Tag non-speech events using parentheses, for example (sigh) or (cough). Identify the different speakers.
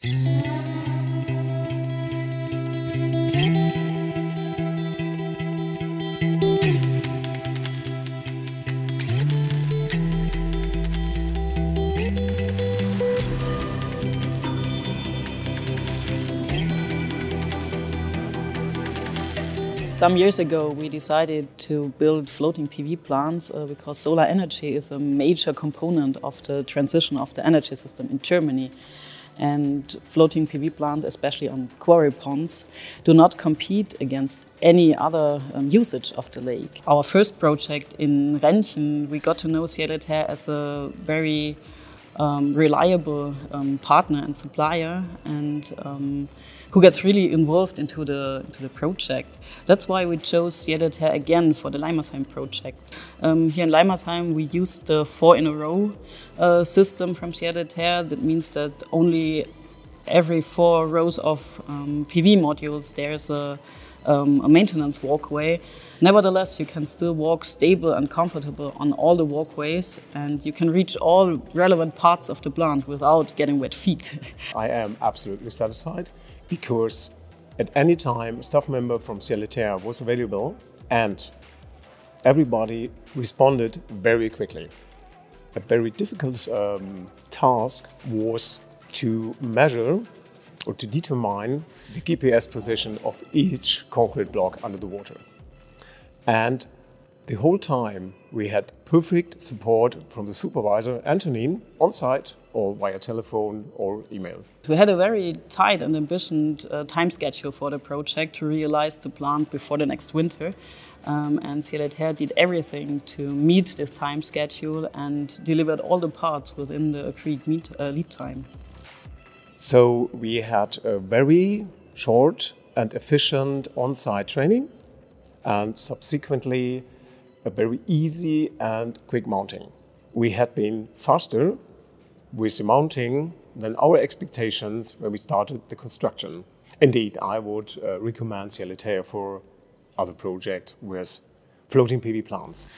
Speaker 1: Some years ago, we decided to build floating PV plants uh, because solar energy is a major component of the transition of the energy system in Germany. And floating PV plants, especially on quarry ponds, do not compete against any other um, usage of the lake. Our first project in Renchen, we got to know Ciel & Terre as a very um, reliable um, partner and supplier. And um, who gets really involved into the, into the project. That's why we chose Ciel & Terre again for the Leimersheim project. Um, here in Leimersheim, we use the four in a row uh, system from Ciel & Terre. That means that only every four rows of um, PV modules, there's a, um, a maintenance walkway. Nevertheless, you can still walk stable and comfortable on all the walkways, and you can reach all relevant parts of the plant without getting wet feet. (laughs)
Speaker 2: I am absolutely satisfied because at any time a staff member from Ciel & Terre was available and everybody responded very quickly. A very difficult um, task was to measure or to determine the GPS position of each concrete block under the water. And the whole time we had perfect support from the supervisor, Antonin, on site or via telephone or email.
Speaker 1: We had a very tight and ambitious uh, time schedule for the project to realize the plant before the next winter. Um, and Ciel & Terre did everything to meet this time schedule and delivered all the parts within the agreed meet, uh, lead time.
Speaker 2: So we had a very short and efficient on-site training and subsequently a very easy and quick mounting. We had been faster with the mounting than our expectations when we started the construction. Indeed, I would uh, recommend Ciel & Terre for other projects with floating PV plants.